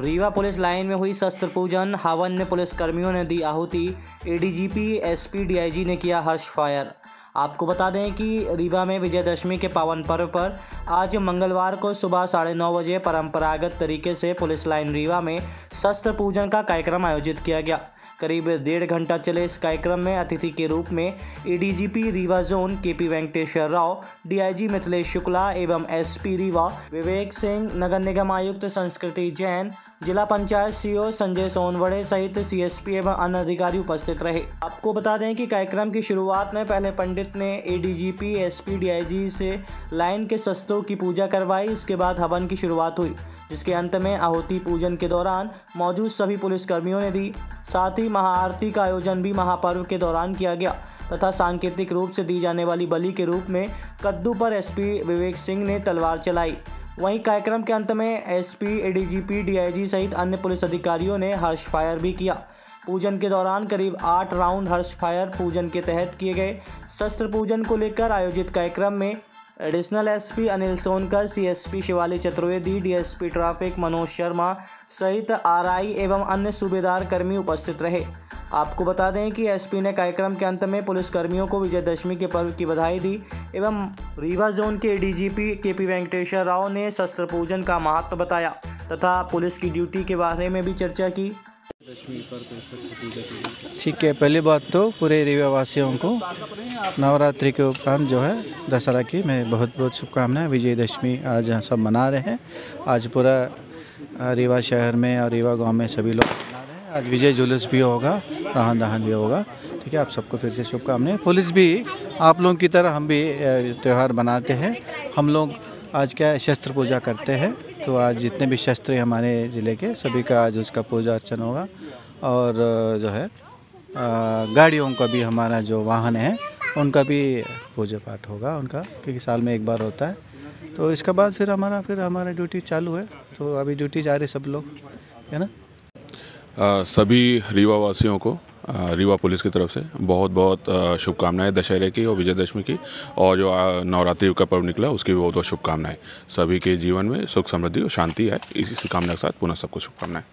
Rewa police line में हुई शस्त्र पूजन। हवन में पुलिस कर्मियों ने दी आहुति। एडीजीपी एसपी डीआईजी ने किया हर्ष फायर। आपको बता दें कि रीवा में विजयदशमी के पावन पर्व पर आज मंगलवार को सुबह साढ़े नौ बजे परंपरागत तरीके से पुलिस लाइन रीवा में शस्त्र पूजन का कार्यक्रम आयोजित किया गया। करीब डेढ़ घंटा चले इस कार्यक्रम में अतिथि के रूप में ADGP Rewa zone K P Venkateshwar Rao DIG Mithilesh Shukla एवं एसपी रीवा, विवेक सिंह, नगर निगम आयुक्त संस्कृति जैन, जिला पंचायत सीओ संजय सोनवड़े सहित सीएसपी एवं अन्य अधिकारी उपस्थित रहे। आपको बता दें कि कार्यक्रम की शुरुआत में पहले पंडित ने एडीजीपी एसपी डीआईजी से लाइन के शस्त्रों की पूजा करवाई, इसके बाद हवन की शुरुआत हुई, जिसके अंत में आहुति पूजन के दौरान मौजूद सभी पुलिसकर्मियों ने दी। साथ ही महाआरती का आयोजन भी महापर्व के दौरान किया गया, तथा सांकेतिक रूप से दी जाने वाली बलि के रूप में कद्दू पर एसपी विवेक सिंह ने तलवार चलाई। वहीं कार्यक्रम के अंत में एसपी एडीजीपी डीआईजी सहित अन्य पुलिस अधिकारियों ने हर्ष फायर भी किया। पूजन के दौरान करीब आठ राउंड हर्ष फायर पूजन के तहत किए गए शस्त्र पूजन को लेकर आयोजित कार्यक्रम में additional SP Anil Sonkar, CSP Shivali Chaturvedi, DSP traffic Manoj Sharma सहित आरआई एवं अन्य सूबेदार कर्मी उपस्थित रहे। आपको बता दें कि एसपी ने कार्यक्रम के अंत में पुलिस कर्मियों को विजयदशमी के पर्व की बधाई दी एवं रीवा जोन के डीजीपी केपी वेंकटेश्वर राव ने शस्त्र पूजन का महत्व बताया तथा पुलिस की ड्यूटी के बारे में भी चर्चा की। ठीक है, पहली बात तो पूरे रीवा वासियों को नवरात्रि के उपरांत जो है दशहरा की मैं बहुत बहुत शुभकामनाएँ। विजयदशमी आज हम सब मना रहे हैं। आज पूरा रीवा शहर में और रीवा गाँव में सभी लोग मना रहे हैं। आज विजय जुलूस भी होगा, रहन दहन भी होगा। ठीक है, आप सबको फिर से शुभकामनाएँ। पुलिस भी, आप लोगों की तरह हम भी त्यौहार मनाते हैं। हम लोग आज क्या शस्त्र पूजा करते हैं। तो आज जितने भी शस्त्र हमारे ज़िले के सभी का आज उसका पूजा अर्चन होगा। और जो है गाड़ियों का भी हमारा जो वाहन है उनका भी पूजा पाठ होगा उनका क्योंकि साल में एक बार होता है। तो इसके बाद फिर हमारा फिर हमारा ड्यूटी चालू है। तो अभी ड्यूटी जा रहे सब लोग है ना? अ, सभी रीवा वासियों को रीवा पुलिस की तरफ़ से बहुत बहुत शुभकामनाएँ दशहरे की और विजयदशमी की और जो नवरात्रि का पर्व निकला उसकी भी बहुत बहुत शुभकामनाएँ। सभी के जीवन में सुख समृद्धि और शांति है। इसी कामना के साथ पुनः सबको शुभकामनाएँ।